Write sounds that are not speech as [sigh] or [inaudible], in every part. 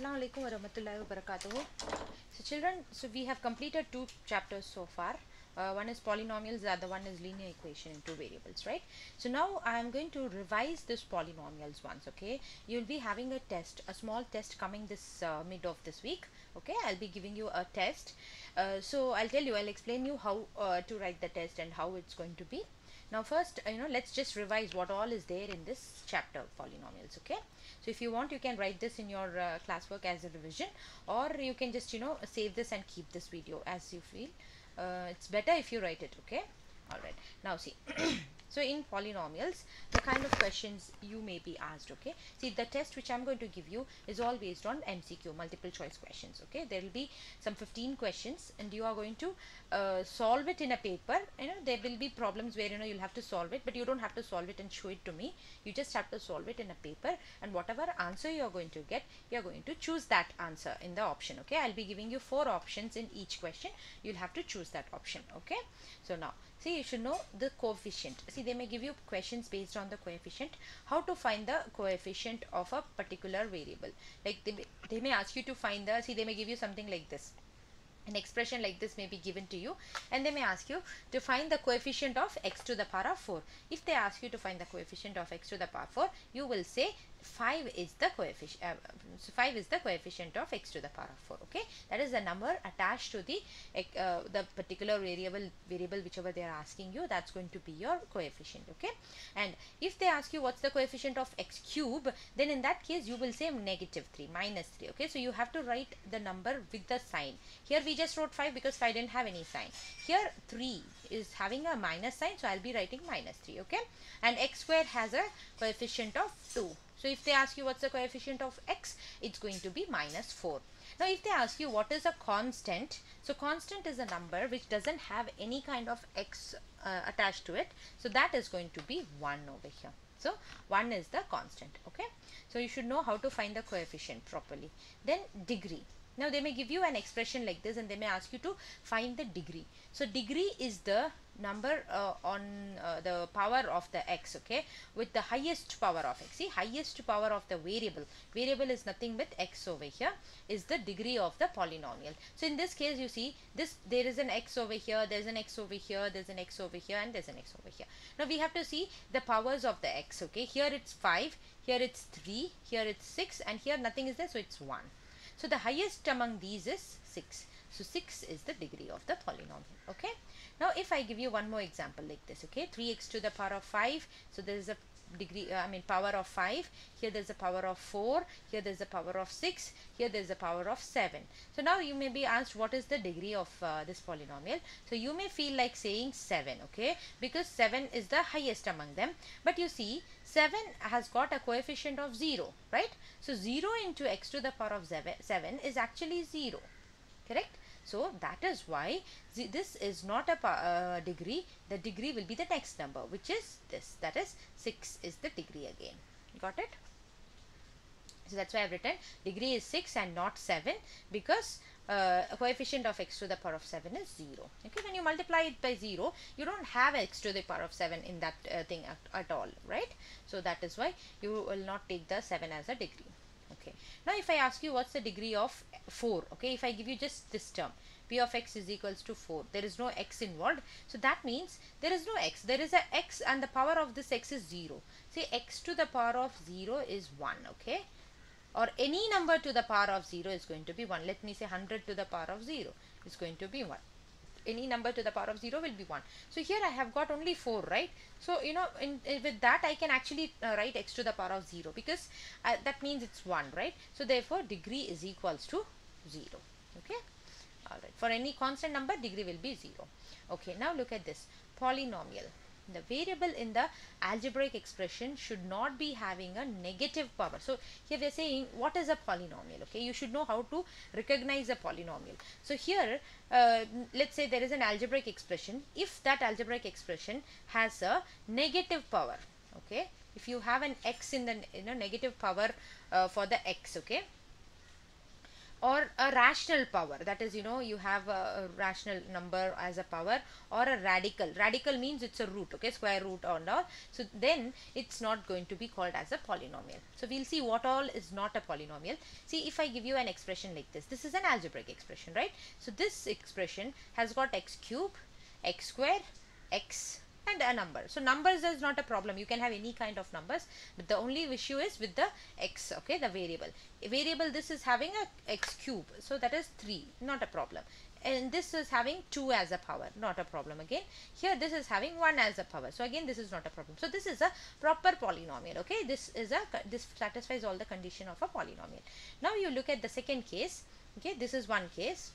Assalamu alaikum wa rahmatullahi. So children, so we have completed two chapters so far. Uh, one is polynomials, the other one is linear equation in two variables, right? So now I am going to revise this polynomials once, okay? You'll be having a test, a small test coming this uh, mid of this week, okay? I'll be giving you a test. Uh, so I'll tell you, I'll explain you how uh, to write the test and how it's going to be. Now first, uh, you know, let's just revise what all is there in this chapter polynomials, okay? So if you want, you can write this in your uh, classwork as a revision or you can just, you know, save this and keep this video as you feel. Uh, it's better if you write it, okay? Alright, now see. [clears throat] so in polynomials, the kind of questions you may be asked, okay? See, the test which I'm going to give you is all based on MCQ, multiple choice questions, okay? There will be some 15 questions and you are going to uh, solve it in a paper. You know, there will be problems where, you know, you'll have to solve it, but you don't have to solve it and show it to me. You just have to solve it in a paper and whatever answer you are going to get, you are going to choose that answer in the option, okay? I'll be giving you four options in each question. You'll have to choose that option, okay? So now, see you should know the coefficient see they may give you questions based on the coefficient how to find the coefficient of a particular variable. Like they may, they may ask you to find the see they may give you something like this. An expression like this may be given to you and they may ask you to find the coefficient of x to the power of 4 if they ask you to find the coefficient of x to the power 4 you will say 5 is the coefficient uh, so 5 is the coefficient of x to the power of 4 okay? That is the number attached to the uh, the particular variable variable whichever they are asking you that's going to be your coefficient okay? And if they ask you what's the coefficient of x cube then in that case you will say negative 3 minus 3 okay? So you have to write the number with the sign. Here we just wrote 5 because 5 didn't have any sign. Here 3 is having a minus sign so I'll be writing minus 3 okay? And x squared has a coefficient of 2 so if they ask you what's the coefficient of x, it's going to be minus 4. Now if they ask you what is a constant, so constant is a number which doesn't have any kind of x uh, attached to it. So that is going to be 1 over here. So 1 is the constant, okay. So you should know how to find the coefficient properly. Then degree. Now they may give you an expression like this and they may ask you to find the degree. So degree is the number uh, on uh, the power of the x okay? With the highest power of x. See highest power of the variable. Variable is nothing but x over here is the degree of the polynomial. So in this case you see this there is an x over here there's an x over here there's an x over here and there's an x over here. Now we have to see the powers of the x okay? Here it's 5 here it's 3 here it's 6 and here nothing is there so it's 1 so the highest among these is 6 so 6 is the degree of the polynomial okay? Now if I give you one more example like this okay? 3x to the power of 5 so there is a degree uh, I mean power of 5 here there's a power of 4 here there's a power of 6 here there's a power of 7 so now you may be asked what is the degree of uh, this polynomial? So you may feel like saying 7 okay? Because 7 is the highest among them. But you see 7 has got a coefficient of 0 right? So 0 into x to the power of 7 is actually 0 correct so that is why this is not a degree. The degree will be the next number which is this. That is 6 is the degree again. Got it? So that's why I've written degree is 6 and not 7 because uh, coefficient of x to the power of 7 is 0. Okay, when you multiply it by 0, you don't have x to the power of 7 in that uh, thing at, at all, right? So that is why you will not take the 7 as a degree okay. Now if i ask you what's the degree of 4 okay? If i give you just this term p of x is equals to 4 there is no x involved. So that means there is no x. There is a x and the power of this x is 0 say x to the power of 0 is 1 okay? Or any number to the power of 0 is going to be 1 let me say 100 to the power of 0 is going to be 1 any number to the power of 0 will be 1 so here I have got only 4 right? So you know in, in with that I can actually uh, write x to the power of 0 because uh, that means it's 1 right? So therefore degree is equals to 0 okay? Alright for any constant number degree will be 0 okay now look at this. Polynomial the variable in the algebraic expression should not be having a negative power. So here we are saying what is a polynomial? Okay you should know how to recognize a polynomial. So here uh, let's say there is an algebraic expression. If that algebraic expression has a negative power okay if you have an x in the you know negative power uh, for the x okay or a rational power. That is you know you have a, a rational number as a power or a radical. Radical means it's a root okay square root or not so then it's not going to be called as a polynomial. So we'll see what all is not a polynomial. See if i give you an expression like this this is an algebraic expression right? So this expression has got x cube x square x and a number. So numbers is not a problem. You can have any kind of numbers, but the only issue is with the x, okay, the variable. A variable this is having a x cube, so that is 3, not a problem. And this is having 2 as a power, not a problem again. Here this is having 1 as a power. So again this is not a problem. So this is a proper polynomial, okay. This is a, this satisfies all the condition of a polynomial. Now you look at the second case, okay. This is one case.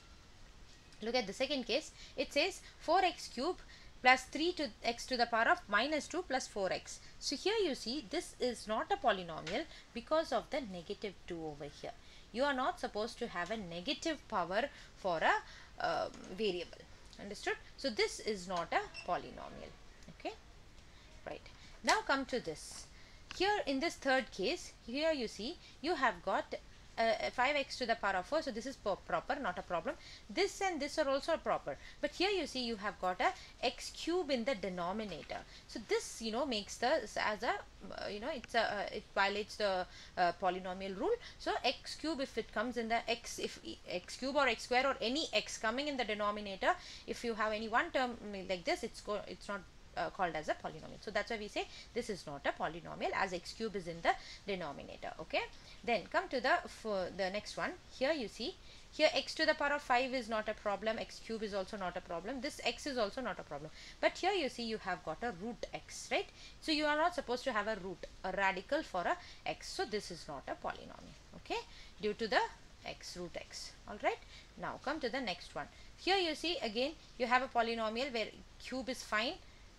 Look at the second case. It says 4x cube plus 3 to x to the power of minus 2 plus 4x. So here you see this is not a polynomial because of the negative 2 over here. You are not supposed to have a negative power for a uh, variable. Understood? So this is not a polynomial. Okay. Right. Now come to this. Here in this third case, here you see you have got uh, 5x to the power of 4 so this is proper not a problem this and this are also proper but here you see you have got a x cube in the denominator so this you know makes the as a uh, you know it's a uh, it violates the uh, polynomial rule so x cube if it comes in the x if x cube or x square or any x coming in the denominator if you have any one term like this it's go it's not uh, called as a polynomial. So that's why we say this is not a polynomial as x cube is in the denominator. Okay. Then come to the the next one. Here you see here x to the power of 5 is not a problem x cube is also not a problem this x is also not a problem. But here you see you have got a root x right? So you are not supposed to have a root a radical for a x. So this is not a polynomial okay? Due to the x root x all right now come to the next one. Here you see again you have a polynomial where cube is fine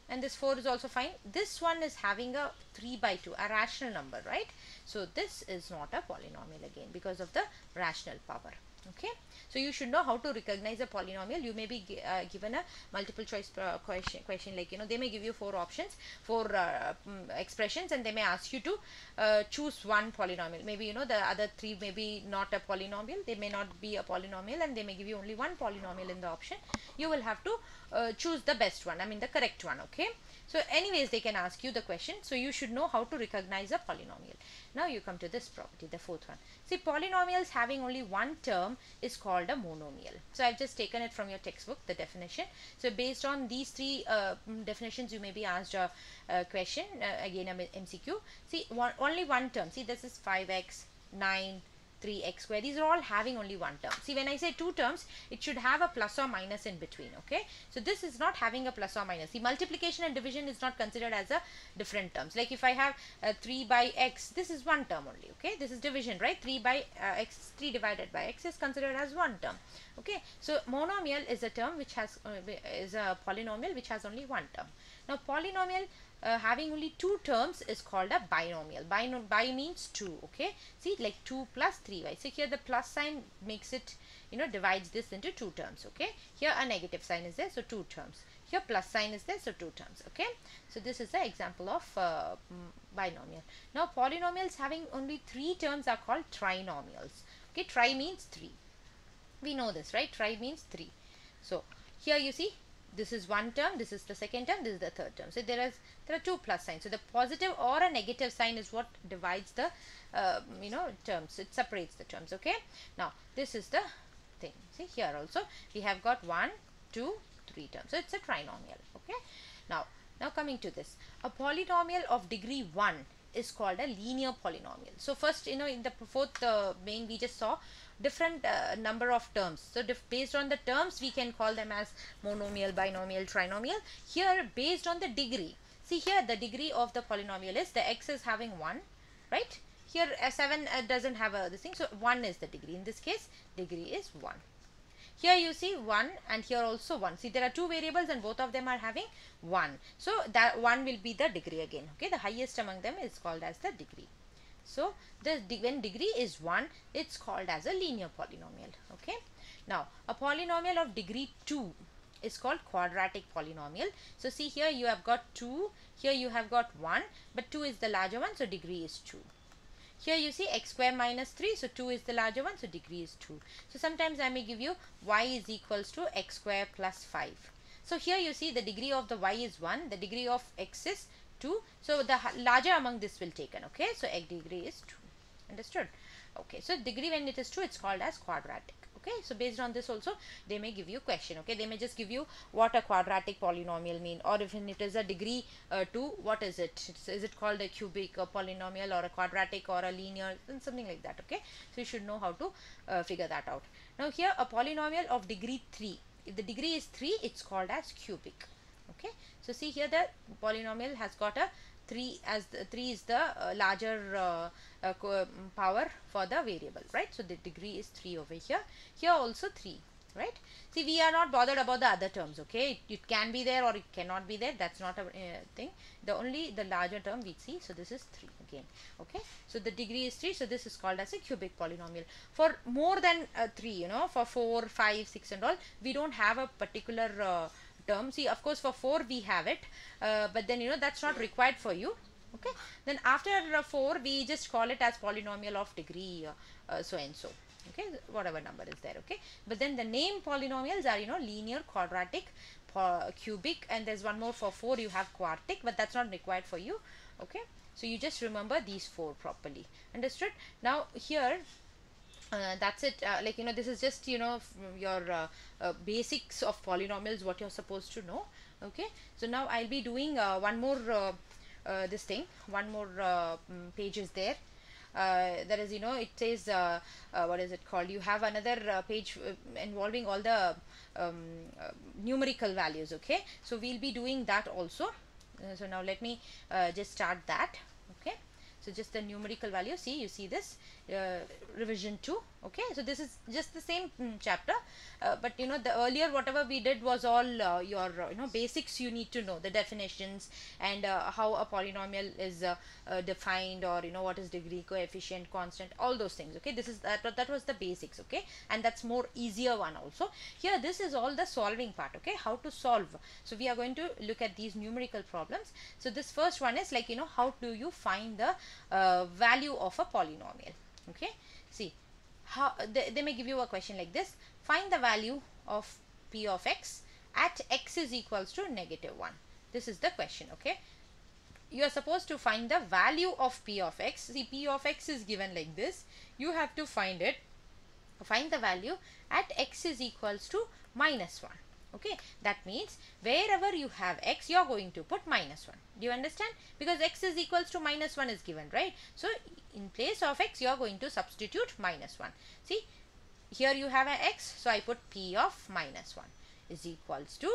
and this 4 is also fine. This one is having a 3 by 2, a rational number, right? So this is not a polynomial again because of the rational power. Okay, so you should know how to recognize a polynomial. You may be uh, given a multiple choice question, question like you know they may give you four options, four uh, um, expressions, and they may ask you to uh, choose one polynomial. Maybe you know the other three may be not a polynomial. They may not be a polynomial, and they may give you only one polynomial in the option. You will have to uh, choose the best one, I mean the correct one, okay. So anyways, they can ask you the question. So you should know how to recognize a polynomial. Now you come to this property, the fourth one. See, polynomials having only one term is called a monomial. So I've just taken it from your textbook, the definition. So based on these three uh, mm, definitions, you may be asked a, a question, uh, again a MCQ. See, one, only one term. See, this is 5x, 9, 3x square these are all having only one term. See when i say two terms it should have a plus or minus in between okay? So this is not having a plus or minus. The multiplication and division is not considered as a different terms. Like if i have uh, 3 by x this is one term only okay? This is division right? 3 by uh, x 3 divided by x is considered as one term okay? So monomial is a term which has uh, is a polynomial which has only one term. Now polynomial uh, having only two terms is called a binomial. Binom bi means two, okay? See, like 2 plus 3y. So here the plus sign makes it, you know, divides this into two terms, okay? Here a negative sign is there, so two terms. Here plus sign is there, so two terms, okay? So this is the example of uh, binomial. Now polynomials having only three terms are called trinomials, okay? Tri means three. We know this, right? Tri means three. So here you see this is one term this is the second term this is the third term. So there is there are two plus signs. So the positive or a negative sign is what divides the uh, you know terms. It separates the terms okay? Now this is the thing. See here also we have got one two three terms. So it's a trinomial okay? Now now coming to this. A polynomial of degree 1 is called a linear polynomial. So first you know in the fourth uh, main we just saw different uh, number of terms. So based on the terms we can call them as monomial, binomial, trinomial. Here based on the degree. See here the degree of the polynomial is the x is having 1 right. Here uh, 7 uh, doesn't have a this thing so 1 is the degree. In this case degree is 1. Here you see 1 and here also 1. See there are two variables and both of them are having 1. So that 1 will be the degree again. Okay, the highest among them is called as the degree. So when degree is 1 it's called as a linear polynomial okay. Now a polynomial of degree 2 is called quadratic polynomial. So see here you have got 2 here you have got 1 but 2 is the larger one so degree is 2. here you see x square minus 3 so 2 is the larger one so degree is 2 so sometimes I may give you y is equals to x square plus 5 so here you see the degree of the y is 1 the degree of x is 2 so the larger among this will taken okay? So x degree is 2 understood? Okay. So degree when it is 2 it's called as quadratic okay? So based on this also they may give you question okay? They may just give you what a quadratic polynomial mean or if it is a degree uh, 2 what is it? It's, is it called a cubic a polynomial or a quadratic or a linear and something like that okay? So you should know how to uh, figure that out. Now here a polynomial of degree 3 if the degree is 3 it's called as cubic okay. So see here the polynomial has got a 3 as the 3 is the uh, larger uh, uh, um, power for the variable right? So the degree is 3 over here. Here also 3 right? See we are not bothered about the other terms okay? It, it can be there or it cannot be there. That's not a uh, thing. The only the larger term we see so this is 3 again okay? So the degree is 3 so this is called as a cubic polynomial. For more than uh, 3 you know for 4 5 6 and all we don't have a particular uh, term. See of course for 4 we have it. Uh, but then you know that's not required for you. Okay? Then after uh, 4 we just call it as polynomial of degree uh, uh, so and so. Okay? Whatever number is there. Okay? But then the name polynomials are you know linear quadratic cubic and there's one more for 4 you have quartic but that's not required for you. Okay? So you just remember these four properly. Understood? Now here uh, that's it. Uh, like you know this is just you know your uh, uh, basics of polynomials what you're supposed to know. Okay? So now I'll be doing uh, one more uh, this thing. One more mm, page is there that is you know it says what is it called? You have another page involving all the um, numerical values. Okay? So we'll be doing that also. So now let me just start that. Okay? So just the numerical value. See you see this uh, revision 2 okay? So this is just the same mm, chapter uh, but you know the earlier whatever we did was all uh, your uh, you know basics you need to know the definitions and uh, how a polynomial is uh, defined or you know what is degree coefficient constant all those things okay? This is that that was the basics okay? And that's more easier one also. Here this is all the solving part okay? How to solve. So we are going to look at these numerical problems. So this first one is like you know how do you find the value of a polynomial okay? See how they, they may give you a question like this. Find the value of p of x at x is equals to negative 1 this is the question okay? You are supposed to find the value of p of x. See p of x is given like this. You have to find it. Find the value at x is equals to minus 1 okay? That means wherever you have x you're going to put minus 1 do you understand? Because x is equals to minus 1 is given right? So in place of x you're going to substitute minus 1 see? Here you have a x so i put p of minus 1 is equals to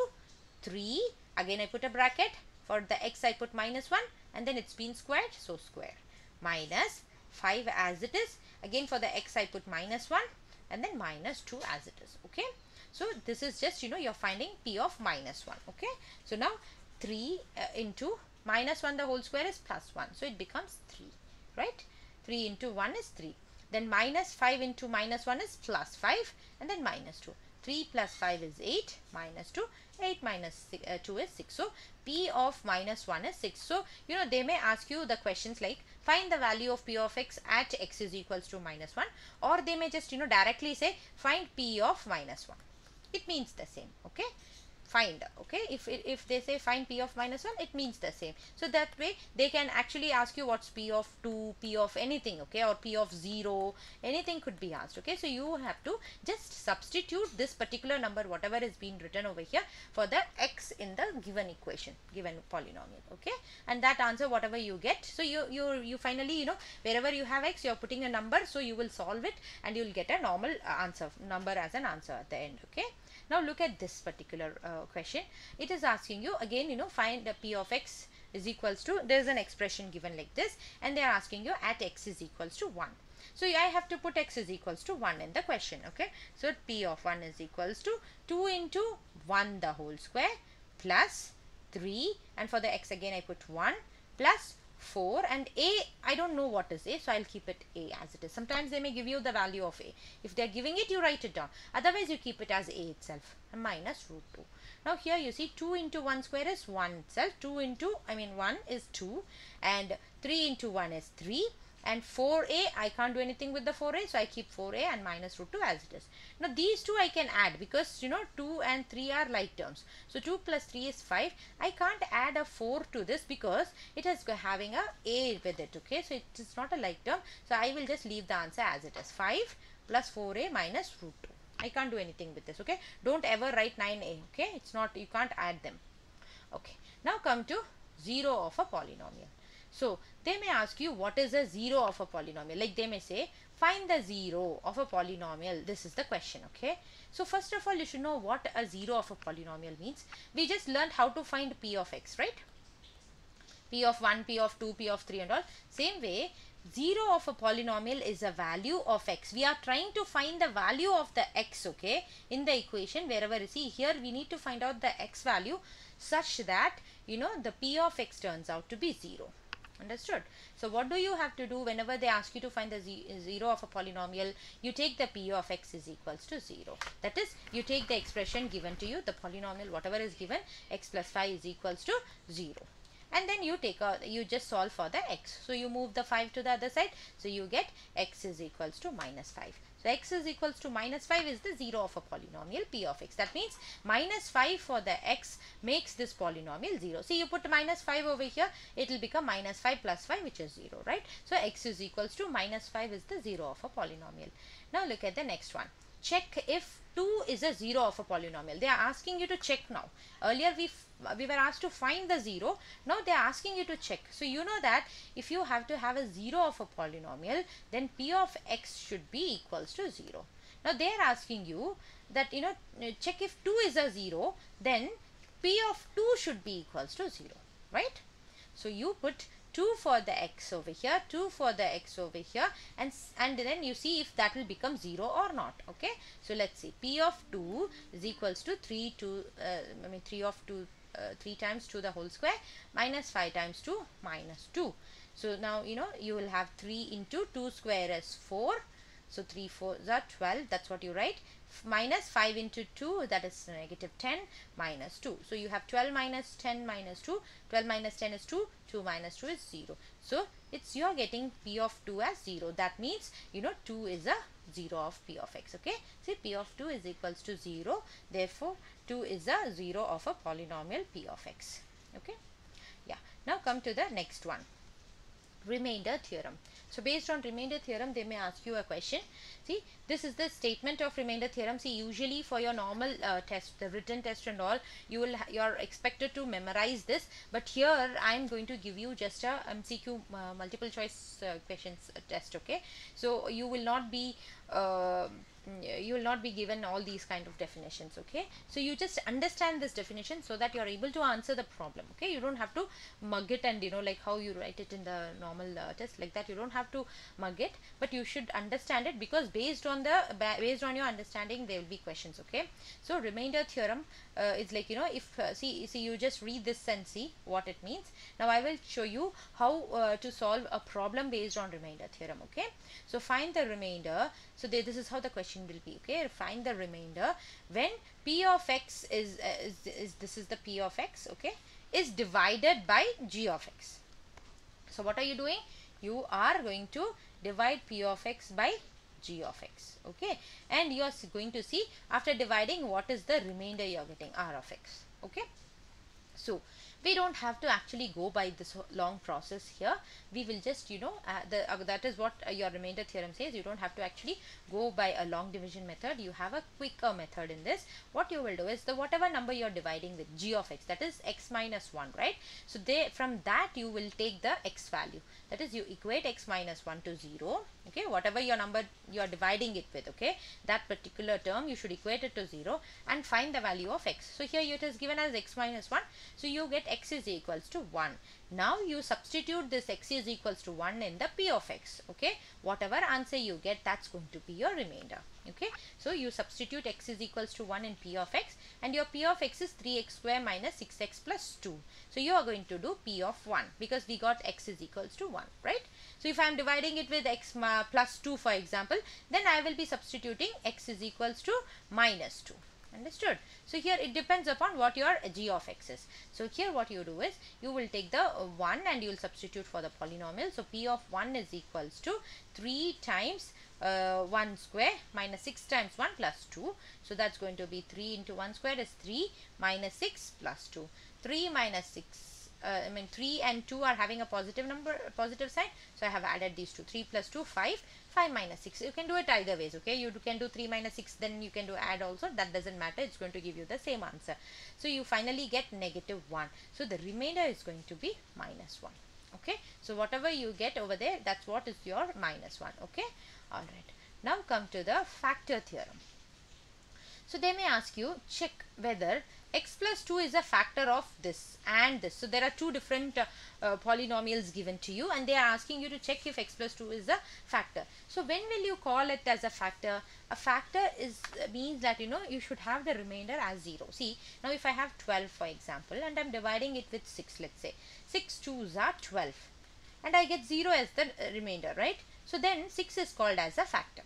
3 again i put a bracket. For the x i put minus 1 and then it's been squared so square. Minus 5 as it is. Again for the x i put minus 1 and then minus 2 as it is. Okay so this is just you know you're finding p of minus 1 okay? So now 3 uh, into minus 1 the whole square is plus 1 so it becomes 3 right? 3 into 1 is 3 then minus 5 into minus 1 is plus 5 and then minus 2 3 plus 5 is 8 minus 2 8 minus six, uh, 2 is 6 so p of minus 1 is 6 so you know they may ask you the questions like find the value of p of x at x is equals to minus 1 or they may just you know directly say find p of minus 1 it means the same okay find okay? If if they say find p of minus 1 it means the same. So that way they can actually ask you what's p of 2 p of anything okay? Or p of 0 anything could be asked okay? So you have to just substitute this particular number whatever is being written over here for the x in the given equation given polynomial okay? And that answer whatever you get. So you you you finally you know wherever you have x you're putting a number so you will solve it and you'll get a normal uh, answer number as an answer at the end okay now look at this particular uh, question. It is asking you again, you know, find the p of x is equals to, there is an expression given like this and they are asking you at x is equals to 1. So I have to put x is equals to 1 in the question, okay. So p of 1 is equals to 2 into 1 the whole square plus 3 and for the x again I put 1 plus 4 and a I don't know what is a so I'll keep it a as it is. Sometimes they may give you the value of a. If they're giving it you write it down. Otherwise you keep it as a itself minus root 2 now here you see 2 into 1 square is 1 itself. 2 into I mean 1 is 2 and 3 into 1 is 3 and 4a I can't do anything with the 4a so I keep 4a and minus root 2 as it is. Now these two I can add because you know 2 and 3 are like terms. So 2 plus 3 is 5. I can't add a 4 to this because it is having a a with it okay. So it is not a like term. So I will just leave the answer as it is 5 plus 4a minus root 2. I can't do anything with this okay. Don't ever write 9a okay. It's not you can't add them. Okay. Now come to 0 of a polynomial. So they may ask you what is a 0 of a polynomial like they may say find the 0 of a polynomial this is the question okay. So first of all you should know what a 0 of a polynomial means. We just learned how to find p of x right. p of 1, p of 2, p of 3 and all. Same way 0 of a polynomial is a value of x. We are trying to find the value of the x okay in the equation wherever you see here we need to find out the x value such that you know the p of x turns out to be 0 understood. So what do you have to do whenever they ask you to find the zero of a polynomial? You take the p of x is equals to 0 that is you take the expression given to you the polynomial whatever is given x plus 5 is equals to 0 and then you take a you just solve for the x. So you move the 5 to the other side. So you get x is equals to minus 5 so x is equals to minus 5 is the 0 of a polynomial p of x. That means minus 5 for the x makes this polynomial 0. See you put minus 5 over here it will become minus 5 plus 5 which is 0 right. So x is equals to minus 5 is the 0 of a polynomial. Now look at the next one. Check if 2 is a 0 of a polynomial. They are asking you to check now. Earlier we, we were asked to find the 0. Now they are asking you to check. So you know that if you have to have a 0 of a polynomial then p of x should be equals to 0. Now they are asking you that you know check if 2 is a 0 then p of 2 should be equals to 0 right. So you put 2 for the x over here 2 for the x over here and and then you see if that will become 0 or not okay? So let's see p of 2 is equals to 3 to uh, i mean 3 of 2 uh, 3 times 2 the whole square minus 5 times 2 minus 2 so now you know you will have 3 into 2 square is 4 so 3 4 are 12 that's what you write. Minus 5 into 2 that is negative 10 minus 2 so you have 12 minus 10 minus 2 12 minus 10 is 2 2 minus 2 is 0 so it's you're getting p of 2 as 0 that means you know 2 is a 0 of p of x okay? See p of 2 is equals to 0 therefore 2 is a 0 of a polynomial p of x okay? Yeah. Now come to the next one remainder theorem so based on remainder theorem, they may ask you a question. See, this is the statement of remainder theorem. See, usually for your normal uh, test, the written test and all, you will you are expected to memorize this. But here, I am going to give you just a MCQ uh, multiple choice uh, questions uh, test. Okay, so you will not be uh, you will not be given all these kind of definitions okay? So you just understand this definition so that you are able to answer the problem okay? You don't have to mug it and you know like how you write it in the normal uh, test like that. You don't have to mug it but you should understand it because based on the based on your understanding there will be questions okay? So remainder theorem uh, it's like you know if uh, see see you just read this and see what it means. Now i will show you how uh, to solve a problem based on remainder theorem okay? So find the remainder. So they, this is how the question will be okay find the remainder. When p of x is, uh, is, is this is the p of x okay is divided by g of x. So what are you doing? You are going to divide p of x by g of x okay? And you are going to see after dividing what is the remainder you are getting? R of x okay? So we don't have to actually go by this long process here. We will just you know uh, the uh, that is what uh, your remainder theorem says. You don't have to actually go by a long division method. You have a quicker method in this. What you will do is the whatever number you're dividing with g of x that is x minus 1 right? So they from that you will take the x value. That is you equate x minus 1 to 0 okay? Whatever your number you are dividing it with okay? That particular term you should equate it to 0 and find the value of x. So here it is given as x minus 1 so you get x is equals to 1 now you substitute this x is equals to 1 in the p of x. Okay. Whatever answer you get that's going to be your remainder. Okay. So you substitute x is equals to 1 in p of x and your p of x is 3x square minus 6x plus 2. So you are going to do p of 1 because we got x is equals to 1. Right. So if I am dividing it with x plus 2 for example then I will be substituting x is equals to minus 2 understood. So here it depends upon what your g of x is. So here what you do is you will take the uh, 1 and you will substitute for the polynomial. So p of 1 is equals to 3 times uh, 1 square minus 6 times 1 plus 2 so that's going to be 3 into 1 square is 3 minus 6 plus 2 3 minus 6 uh, I mean 3 and 2 are having a positive number positive sign. So I have added these two 3 plus 2 5 5 minus 6 you can do it either ways okay? You can do 3 minus 6 then you can do add also. That doesn't matter. It's going to give you the same answer. So you finally get negative 1 so the remainder is going to be minus 1 okay? So whatever you get over there that's what is your minus 1 okay? All right. Now come to the factor theorem so they may ask you check whether x plus 2 is a factor of this and this. So there are two different uh, uh, polynomials given to you and they are asking you to check if x plus 2 is a factor. So when will you call it as a factor? A factor is uh, means that you know you should have the remainder as 0. See now if I have 12 for example and I'm dividing it with 6 let's say 6 2s are 12 and I get 0 as the uh, remainder right. So then 6 is called as a factor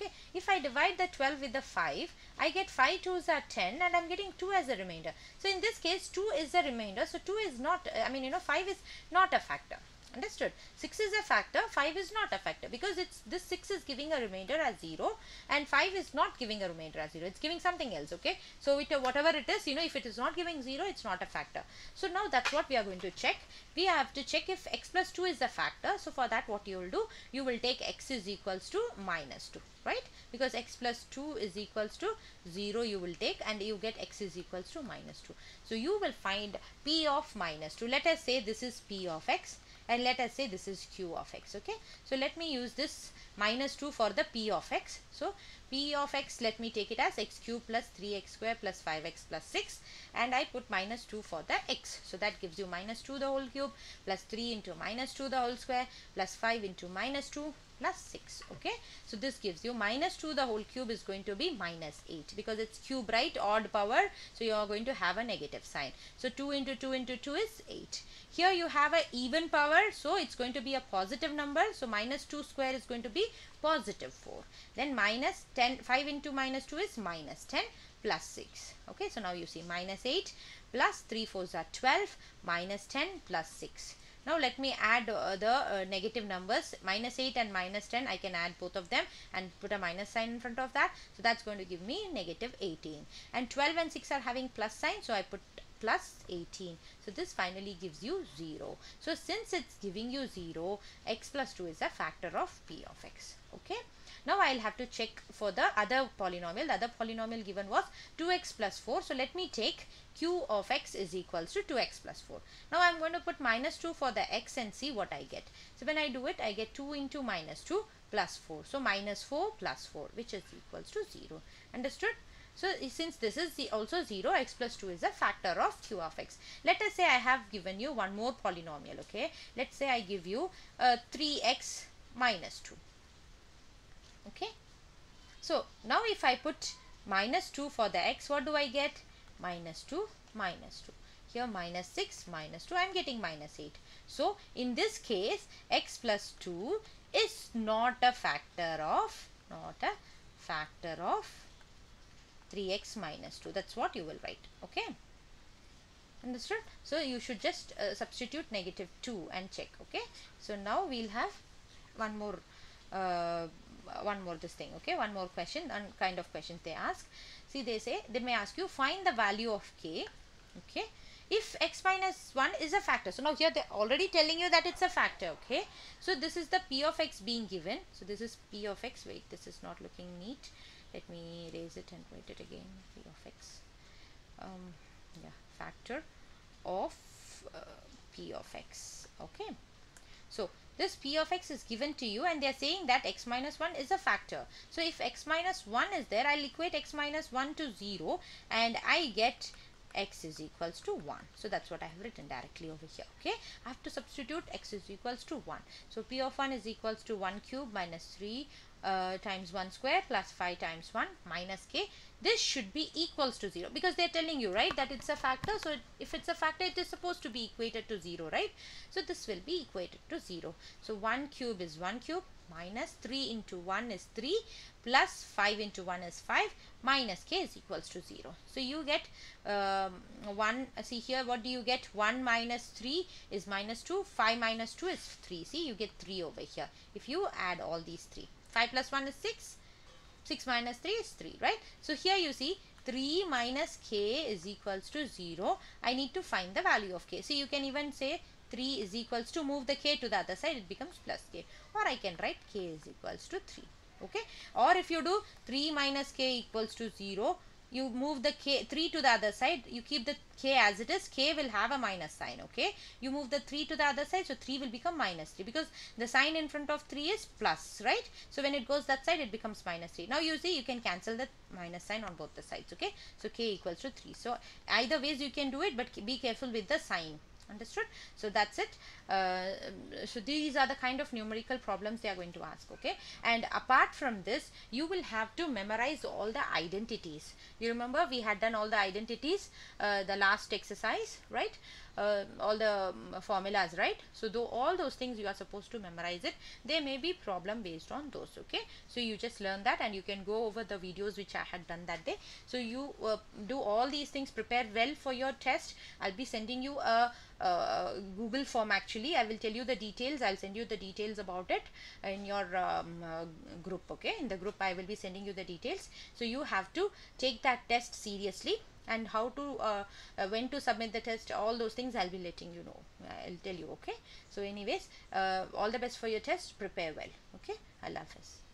okay if I divide the 12 with the 5 I get 5 2s are 10 and I'm getting 2 as a remainder. So in this case 2 is the remainder. So 2 is not uh, I mean you know 5 is not a factor understood. 6 is a factor 5 is not a factor because it's this 6 is giving a remainder as 0 and 5 is not giving a remainder as 0 it's giving something else okay? So it, whatever it is you know if it is not giving 0 it's not a factor. So now that's what we are going to check. We have to check if x plus 2 is a factor. So for that what you will do you will take x is equals to minus 2 right? Because x plus 2 is equals to 0 you will take and you get x is equals to minus 2 so you will find p of minus 2 let us say this is p of x and let us say this is q of x okay? So let me use this minus 2 for the p of x. So p of x let me take it as x cube plus 3x square plus 5x plus 6 and I put minus 2 for the x. So that gives you minus 2 the whole cube plus 3 into minus 2 the whole square plus 5 into minus 2 plus 6 okay? So this gives you minus 2 the whole cube is going to be minus 8 because it's cube right? Odd power. So you are going to have a negative sign. So 2 into 2 into 2 is 8 here you have a even power. So it's going to be a positive number. So minus 2 square is going to be positive 4 then minus 10 5 into minus 2 is minus 10 plus 6 okay so now you see minus 8 plus 3 fours are 12 minus 10 plus 6 now let me add uh, the uh, negative numbers. Minus 8 and minus 10 I can add both of them and put a minus sign in front of that. So that's going to give me negative 18 and 12 and 6 are having plus sign so I put plus 18 so this finally gives you 0 so since it's giving you 0 x plus 2 is a factor of p of x. Okay now I'll have to check for the other polynomial. The other polynomial given was 2x plus 4 so let me take q of x is equals to 2x plus 4 now I'm going to put minus 2 for the x and see what I get. So when I do it I get 2 into minus 2 plus 4 so minus 4 plus 4 which is equals to 0 understood? So since this is the also 0, x plus 2 is a factor of q of x. Let us say I have given you one more polynomial, okay. Let's say I give you uh, 3x minus 2, okay. So now if I put minus 2 for the x, what do I get? Minus 2, minus 2. Here minus 6, minus 2, I am getting minus 8. So in this case, x plus 2 is not a factor of, not a factor of 3x minus 2 that's what you will write okay understood so you should just uh, substitute negative 2 and check okay so now we'll have one more uh, one more this thing okay? One more question and kind of questions they ask. See they say they may ask you find the value of k okay? If x minus 1 is a factor so now here they're already telling you that it's a factor okay? So this is the p of x being given. So this is p of x wait this is not looking neat. Let me raise it and write it again p of x. Um, yeah factor of uh, p of x okay so this p of x is given to you and they are saying that x minus 1 is a factor. So if x minus 1 is there i'll equate x minus 1 to 0 and i get x is equals to 1 so that's what I have written directly over here okay? I have to substitute x is equals to 1 so p of 1 is equals to 1 cube minus 3 uh, times 1 square plus 5 times 1 minus k this should be equals to 0 because they're telling you right that it's a factor. So if it's a factor it is supposed to be equated to 0 right? So this will be equated to 0 so 1 cube is 1 cube minus 3 into 1 is 3 plus 5 into 1 is 5 minus k is equals to 0 so you get um, 1 uh, see here what do you get? 1 minus 3 is minus 2 5 minus 2 is 3 see you get 3 over here. If you add all these 3 5 plus 1 is 6 6 minus 3 is 3 right? So here you see 3 minus k is equals to 0 I need to find the value of k. So you can even say 3 is equals to move the k to the other side. It becomes plus k. Or I can write k is equals to 3 okay? Or if you do 3 minus k equals to 0 you move the k 3 to the other side you keep the k as it is k will have a minus sign okay? You move the 3 to the other side so 3 will become minus 3 because the sign in front of 3 is plus right? So when it goes that side it becomes minus 3 now you see you can cancel the minus sign on both the sides okay? So k equals to 3 so either ways you can do it but be careful with the sign understood? So that's it. Uh, so these are the kind of numerical problems they are going to ask okay? And apart from this you will have to memorize all the identities. You remember we had done all the identities uh, the last exercise right uh, all the um, formulas right so though all those things you are supposed to memorize it there may be problem based on those okay so you just learn that and you can go over the videos which i had done that day so you uh, do all these things prepare well for your test i'll be sending you a uh, Google form actually. I will tell you the details. I'll send you the details about it in your um, uh, group. Okay, in the group I will be sending you the details. So you have to take that test seriously and how to uh, uh, when to submit the test all those things i'll be letting you know. I'll tell you okay? So anyways uh, all the best for your test. Prepare well okay? I love this